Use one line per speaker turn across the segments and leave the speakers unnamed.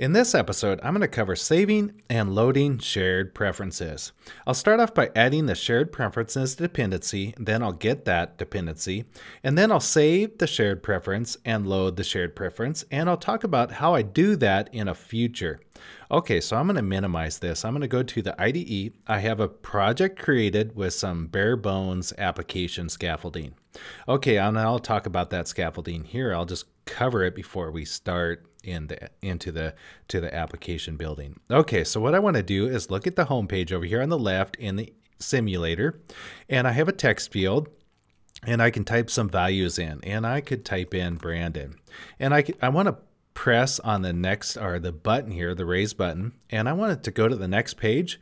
In this episode, I'm going to cover saving and loading shared preferences. I'll start off by adding the shared preferences dependency, then I'll get that dependency, and then I'll save the shared preference and load the shared preference, and I'll talk about how I do that in a future. Okay, so I'm going to minimize this. I'm going to go to the IDE. I have a project created with some bare bones application scaffolding. Okay, and I'll talk about that scaffolding here. I'll just cover it before we start in the into the to the application building. Okay, so what I want to do is look at the home page over here on the left in the simulator, and I have a text field and I can type some values in and I could type in Brandon and I, could, I want to press on the next or the button here, the raise button, and I want it to go to the next page.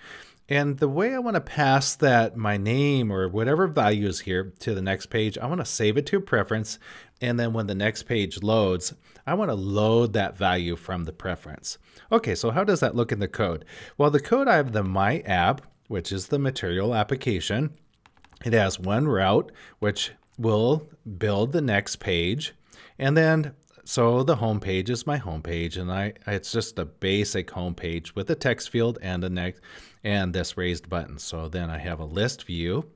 And the way I want to pass that my name or whatever value is here to the next page, I want to save it to a preference. And then when the next page loads, I want to load that value from the preference. Okay, so how does that look in the code? Well, the code I have the My App, which is the material application. It has one route, which will build the next page. And then so the home page is my home page, and I it's just a basic home page with a text field and a next and this raised button. So then I have a list view,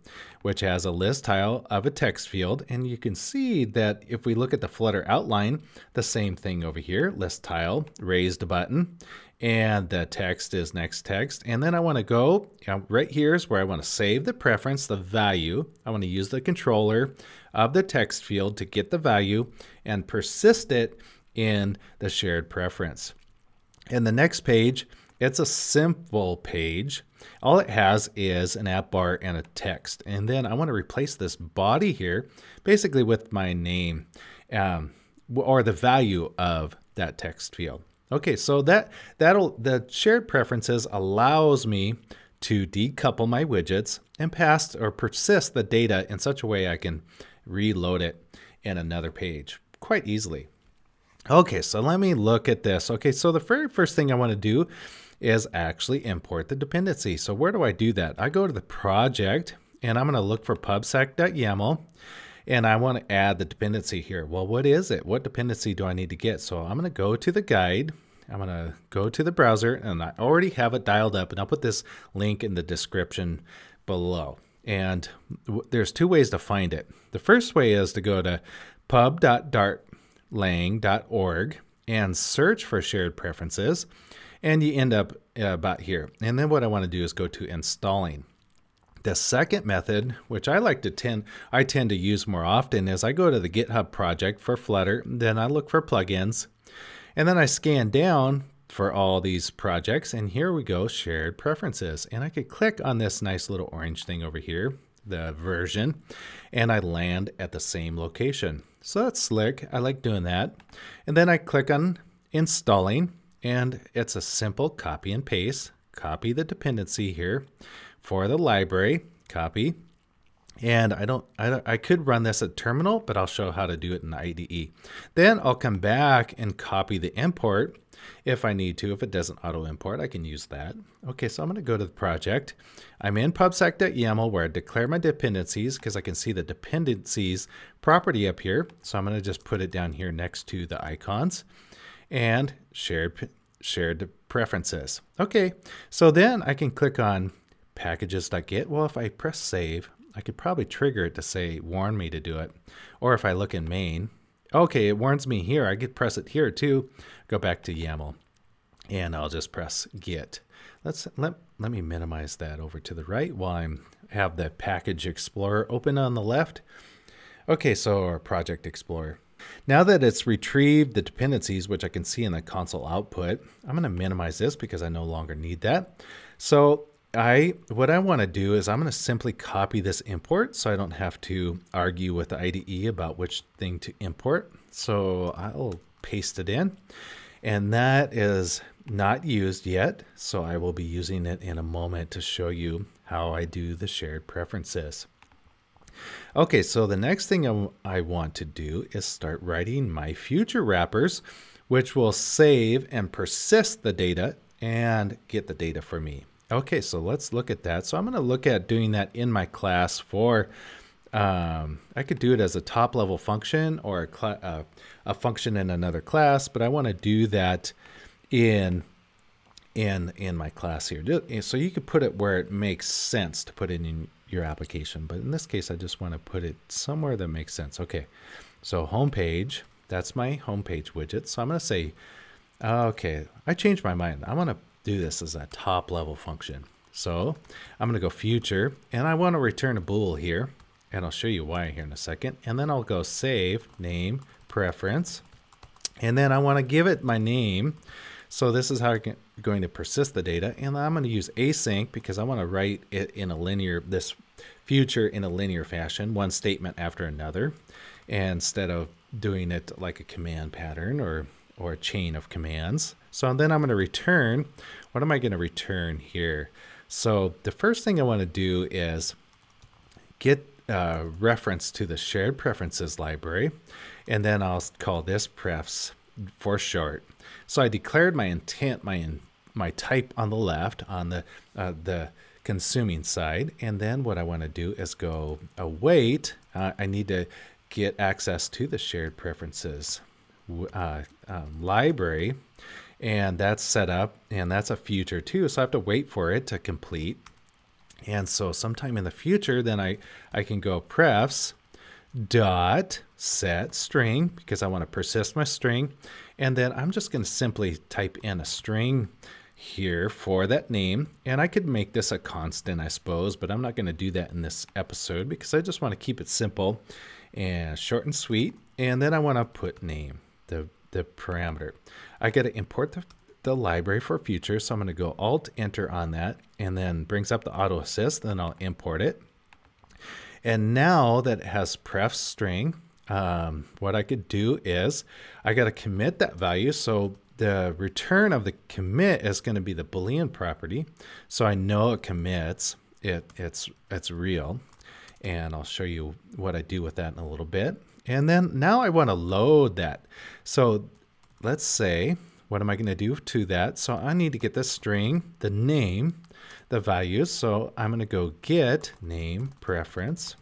which has a list tile of a text field, and you can see that if we look at the Flutter outline, the same thing over here, list tile, raised button, and the text is next text. And then I want to go you know, right here is where I want to save the preference, the value. I want to use the controller of the text field to get the value and persist it in the shared preference. In the next page, it's a simple page. All it has is an app bar and a text. And then I want to replace this body here basically with my name um, or the value of that text field. Okay, so that that'll the shared preferences allows me to decouple my widgets and pass or persist the data in such a way I can reload it in another page quite easily. Okay, so let me look at this. Okay, so the very first thing I want to do is actually import the dependency. So where do I do that? I go to the project and I'm going to look for pubspec.yaml and I want to add the dependency here. Well, what is it? What dependency do I need to get? So I'm going to go to the guide. I'm going to go to the browser and I already have it dialed up and I'll put this link in the description below. And there's two ways to find it. The first way is to go to pub.dartlang.org and search for shared preferences and you end up uh, about here. And then what I want to do is go to installing. The second method, which I like to tend, I tend to use more often, is I go to the GitHub project for Flutter, then I look for plugins, and then I scan down for all these projects, and here we go, shared preferences. And I could click on this nice little orange thing over here, the version, and I land at the same location. So that's slick. I like doing that. And then I click on installing, and it's a simple copy and paste. Copy the dependency here for the library, copy. And I don't, I, I could run this at terminal, but I'll show how to do it in IDE. Then I'll come back and copy the import if I need to. If it doesn't auto import, I can use that. Okay, so I'm going to go to the project. I'm in pubspec.yaml where I declare my dependencies because I can see the dependencies property up here. So I'm going to just put it down here next to the icons and shared shared preferences. Okay, so then I can click on packages get. Well, if I press save, I could probably trigger it to say warn me to do it. Or if I look in main, okay, it warns me here. I could press it here too. Go back to YAML and I'll just press git. Let's let, let me minimize that over to the right while I have the package explorer open on the left. Okay, so our project explorer. Now that it's retrieved the dependencies, which I can see in the console output, I'm going to minimize this because I no longer need that. So I what I want to do is I'm going to simply copy this import so I don't have to argue with the IDE about which thing to import. So I'll paste it in. And that is not used yet, so I will be using it in a moment to show you how I do the shared preferences. Okay, so the next thing I want to do is start writing my future wrappers, which will save and persist the data and get the data for me. Okay, so let's look at that. So I'm going to look at doing that in my class for, um, I could do it as a top level function or a, uh, a function in another class, but I want to do that in in in my class here. So you could put it where it makes sense to put it in your application. But in this case, I just want to put it somewhere that makes sense. Okay, so homepage, that's my homepage widget. So I'm going to say, uh, okay, I changed my mind. I want to do this as a top level function. So I'm going to go future and I want to return a bool here and I'll show you why here in a second. And then I'll go save name preference. And then I want to give it my name. So this is how I'm going to persist the data. And I'm going to use async because I want to write it in a linear, this future in a linear fashion, one statement after another, instead of doing it like a command pattern or, or a chain of commands. So then I'm going to return, what am I going to return here? So the first thing I want to do is get a reference to the shared preferences library, and then I'll call this prefs for short. So I declared my intent, my my type on the left on the uh, the consuming side, and then what I want to do is go await. Uh, I need to get access to the shared preferences uh, um, library, and that's set up, and that's a future too. So I have to wait for it to complete. And so sometime in the future, then I, I can go prefs dot set string because I want to persist my string. And then I'm just going to simply type in a string here for that name. And I could make this a constant, I suppose, but I'm not going to do that in this episode because I just want to keep it simple and short and sweet. And then I want to put name, the, the parameter. I got to import the, the library for future. So I'm going to go Alt Enter on that and then brings up the auto assist. Then I'll import it. And now that it has pref string, um, what I could do is I got to commit that value. So the return of the commit is going to be the Boolean property. So I know it commits, it, it's, it's real. And I'll show you what I do with that in a little bit. And then now I want to load that. So let's say, what am I going to do to that? So I need to get the string, the name, the values. So I'm going to go get name preference.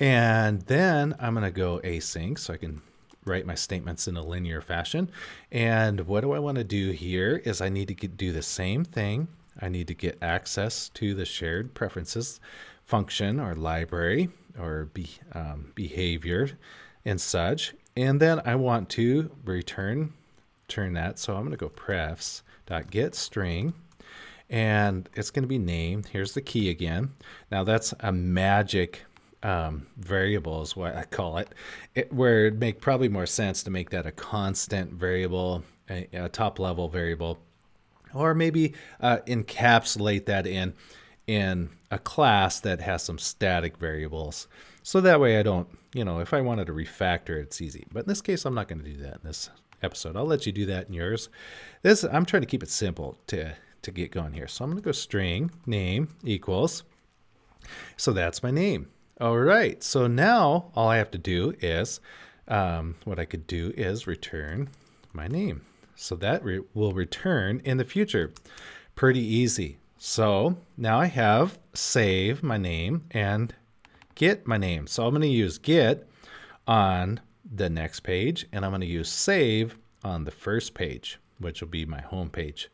And then I'm going to go async so I can write my statements in a linear fashion. And what do I want to do here is I need to get, do the same thing. I need to get access to the shared preferences function or library or be, um, behavior and such. And then I want to return turn that. So I'm going to go prefs dot get string and it's going to be named. Here's the key again. Now that's a magic um, variable is what I call it, it, where it'd make probably more sense to make that a constant variable, a, a top level variable, or maybe uh, encapsulate that in in a class that has some static variables. So that way I don't, you know, if I wanted to refactor, it's easy. But in this case, I'm not going to do that in this episode. I'll let you do that in yours. This I'm trying to keep it simple to to get going here. So I'm going to go string name equals. So that's my name. All right, so now all I have to do is, um, what I could do is return my name. So that re will return in the future. Pretty easy. So now I have save my name and get my name. So I'm going to use get on the next page and I'm going to use save on the first page, which will be my home page.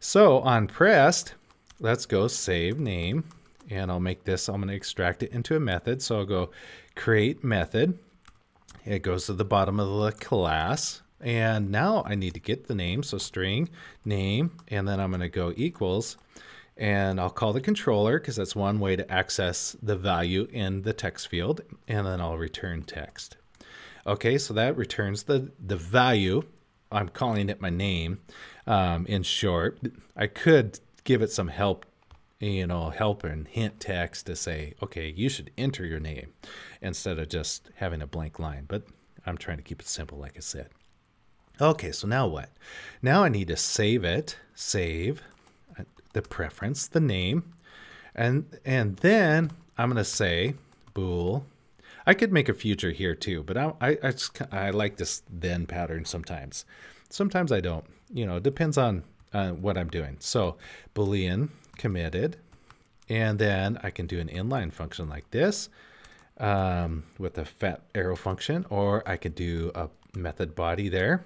So on pressed, let's go save name and I'll make this, I'm going to extract it into a method. So I'll go create method. It goes to the bottom of the class. And now I need to get the name. So string name, and then I'm going to go equals, and I'll call the controller because that's one way to access the value in the text field. And then I'll return text. Okay, so that returns the, the value. I'm calling it my name um, in short. I could give it some help you know, help and hint text to say, okay, you should enter your name instead of just having a blank line. But I'm trying to keep it simple, like I said. Okay, so now what? Now I need to save it, save uh, the preference, the name, and and then I'm gonna say bool. I could make a future here too, but I I, I, just, I like this then pattern sometimes. Sometimes I don't. You know, depends on uh, what I'm doing. So boolean committed. And then I can do an inline function like this um, with a fat arrow function, or I could do a method body there.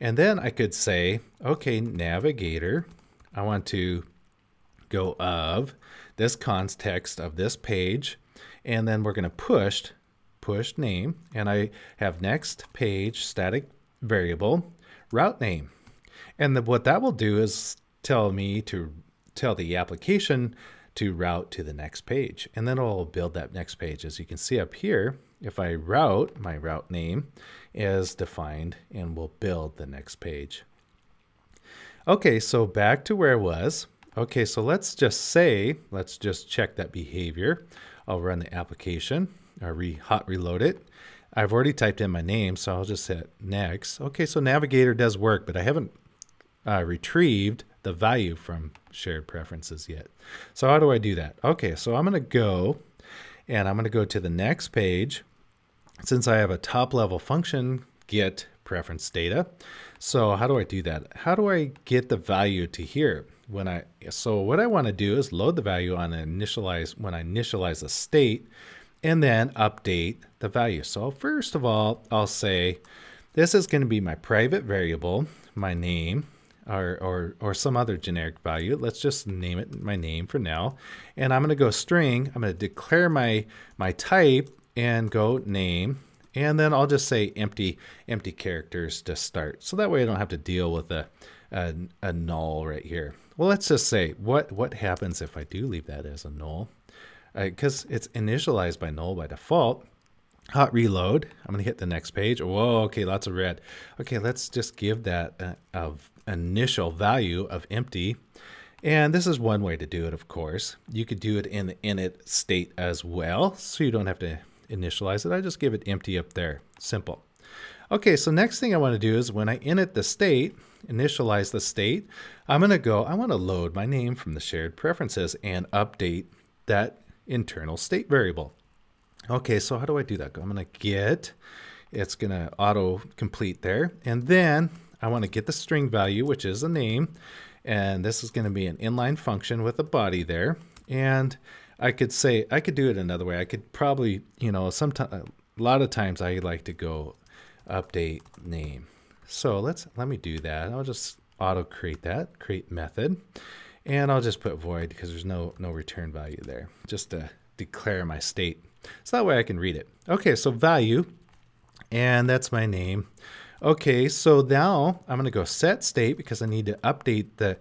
And then I could say, okay, navigator, I want to go of this context of this page, and then we're going to push, push name, and I have next page static variable route name. And the, what that will do is tell me to tell the application to route to the next page. And then it'll build that next page. As you can see up here, if I route, my route name is defined and will build the next page. Okay, so back to where I was. Okay, so let's just say, let's just check that behavior. I'll run the application, or re hot reload it. I've already typed in my name, so I'll just hit next. Okay, so Navigator does work, but I haven't uh, retrieved the value from shared preferences yet. So how do I do that? Okay, so I'm going to go and I'm going to go to the next page. Since I have a top level function, get preference data. So how do I do that? How do I get the value to here? When I so what I want to do is load the value on initialize when I initialize the state and then update the value. So first of all, I'll say this is going to be my private variable, my name, or, or, or some other generic value. Let's just name it my name for now. And I'm going to go string. I'm going to declare my, my type and go name. And then I'll just say empty, empty characters to start. So that way I don't have to deal with a, a, a null right here. Well, let's just say what, what happens if I do leave that as a null? Because uh, it's initialized by null by default hot reload. I'm going to hit the next page. Whoa, okay, lots of red. Okay, let's just give that a, a initial value of empty. And this is one way to do it, of course. You could do it in the init state as well, so you don't have to initialize it. I just give it empty up there. Simple. Okay, so next thing I want to do is when I init the state, initialize the state, I'm going to go, I want to load my name from the shared preferences and update that internal state variable. Okay, so how do I do that? I'm going to get, it's going to auto complete there. And then I want to get the string value, which is a name. And this is going to be an inline function with a body there. And I could say, I could do it another way. I could probably, you know, sometimes, a lot of times I like to go update name. So let's, let me do that. I'll just auto create that, create method. And I'll just put void because there's no, no return value there, just to declare my state. So that way I can read it. Okay, so value, and that's my name. Okay, so now I'm going to go set state because I need to update the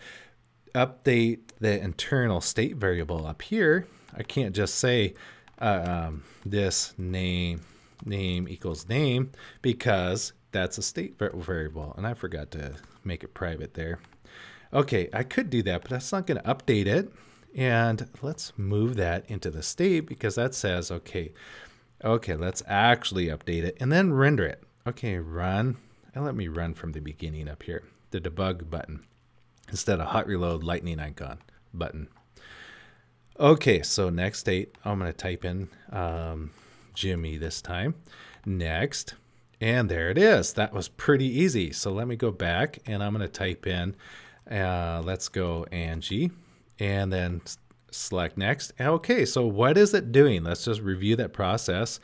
update the internal state variable up here. I can't just say uh, um, this name name equals name because that's a state variable and I forgot to make it private there. Okay, I could do that, but that's not going to update it. And let's move that into the state because that says, okay, okay, let's actually update it and then render it. Okay, run and let me run from the beginning up here, the debug button, instead of hot reload lightning icon button. Okay, so next state, I'm going to type in um, Jimmy this time. Next, and there it is. That was pretty easy. So let me go back and I'm going to type in, uh, let's go Angie, and then select next. Okay, so what is it doing? Let's just review that process.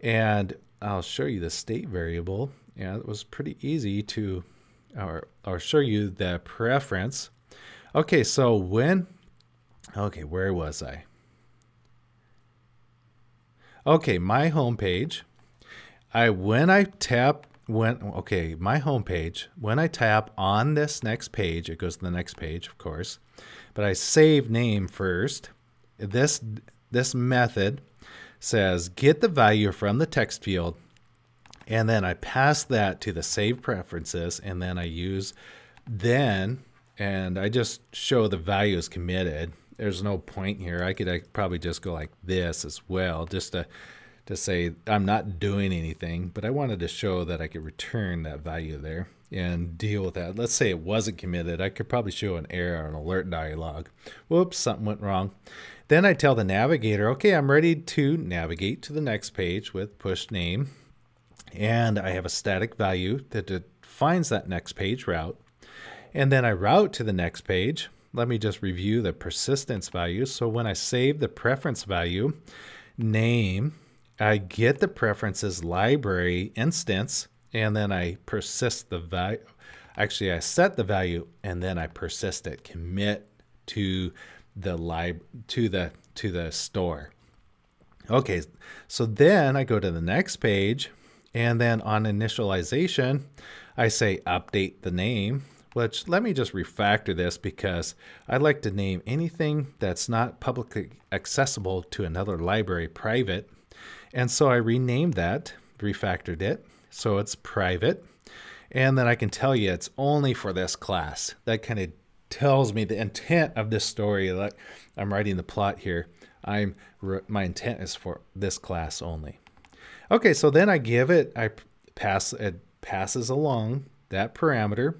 And I'll show you the state variable yeah, it was pretty easy to or, or show you the preference. Okay, so when, okay, where was I? Okay, my home page. I when I tap when okay, my home page, when I tap on this next page, it goes to the next page, of course. But I save name first. This this method says get the value from the text field and then I pass that to the save preferences and then I use then and I just show the values committed. There's no point here. I could I probably just go like this as well just to to say I'm not doing anything, but I wanted to show that I could return that value there and deal with that. Let's say it wasn't committed. I could probably show an error, an alert dialog. Whoops, something went wrong. Then I tell the navigator, okay, I'm ready to navigate to the next page with push name and I have a static value that defines that next page route. And then I route to the next page. Let me just review the persistence value. So when I save the preference value, name, I get the preferences library instance, and then I persist the value actually I set the value and then I persist it, commit to the lib to the to the store. Okay, so then I go to the next page and then on initialization, I say update the name, which let me just refactor this because I like to name anything that's not publicly accessible to another library private. And so I renamed that, refactored it. So it's private. And then I can tell you it's only for this class. That kind of tells me the intent of this story. Like I'm writing the plot here. I'm my intent is for this class only. Okay, so then I give it, I pass it passes along that parameter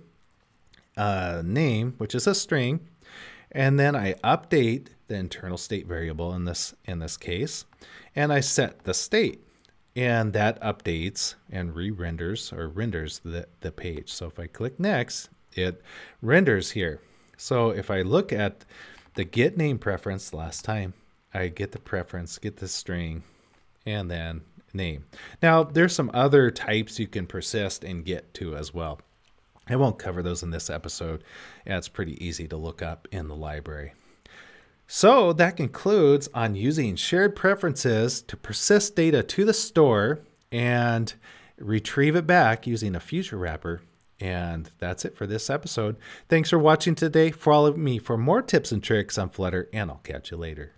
uh, name, which is a string, and then I update the internal state variable in this in this case, and I set the state, and that updates and re-renders or renders the, the page. So if I click next, it renders here. So if I look at the get name preference last time, I get the preference, get the string, and then name. Now, there's some other types you can persist and get to as well. I won't cover those in this episode. Yeah, it's pretty easy to look up in the library. So that concludes on using shared preferences to persist data to the store and retrieve it back using a future wrapper. And that's it for this episode. Thanks for watching today. Follow me for more tips and tricks on Flutter, and I'll catch you later.